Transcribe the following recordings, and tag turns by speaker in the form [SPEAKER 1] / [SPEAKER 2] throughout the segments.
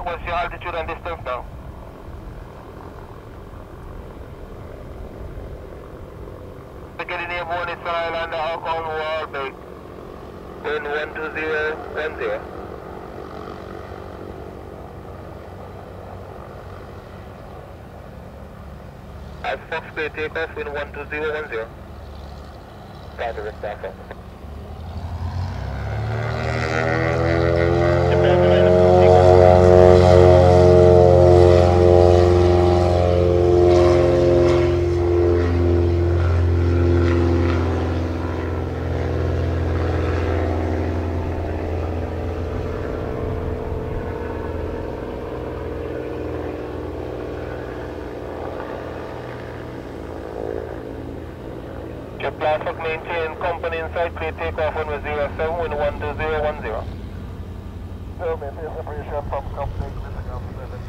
[SPEAKER 1] 540 Juliet, what's your altitude and distance now? Beginning near Bonus Island, Hong Kong Wall Bay. Wind 12010. As Fox Bay takeoff, wind 12010. Roger, Mustafa. Your plan for maintain company inside clear takeoff on 07 wind 12010.
[SPEAKER 2] So, maintain separation from company, clearing up 7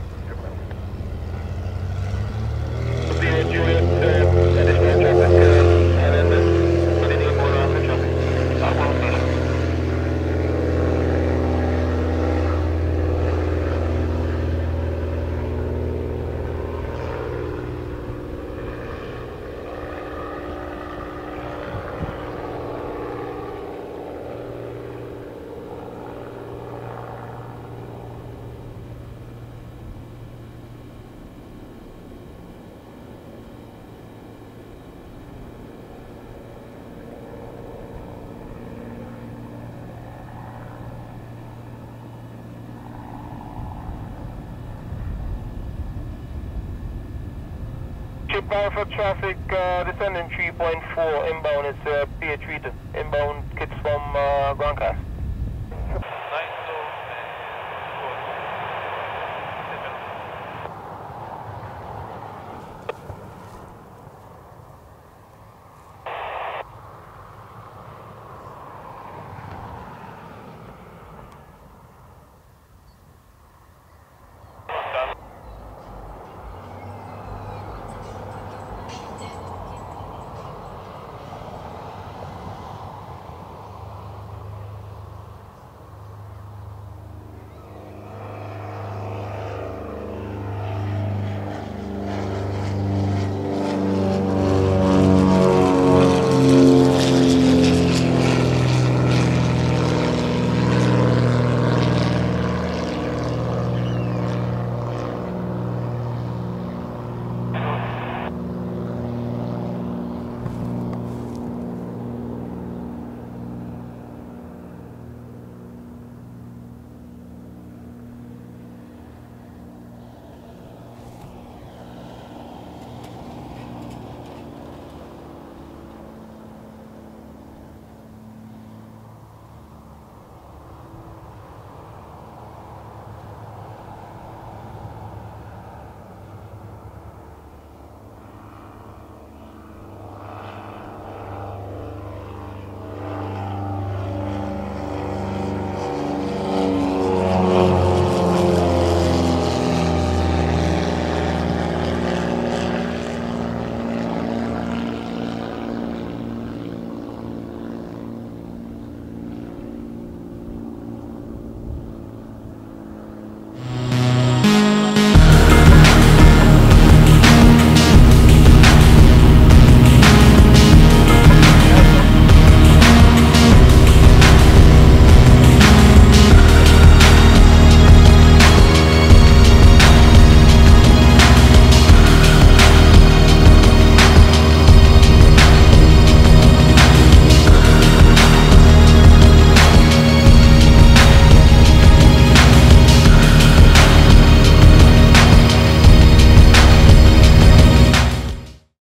[SPEAKER 1] Zero Juliet, uh, additional traffic, uh, and then the putting in more after traffic. Outbound station. For traffic, uh, descending 3.4 inbound is uh, PH Inbound Kitts from uh.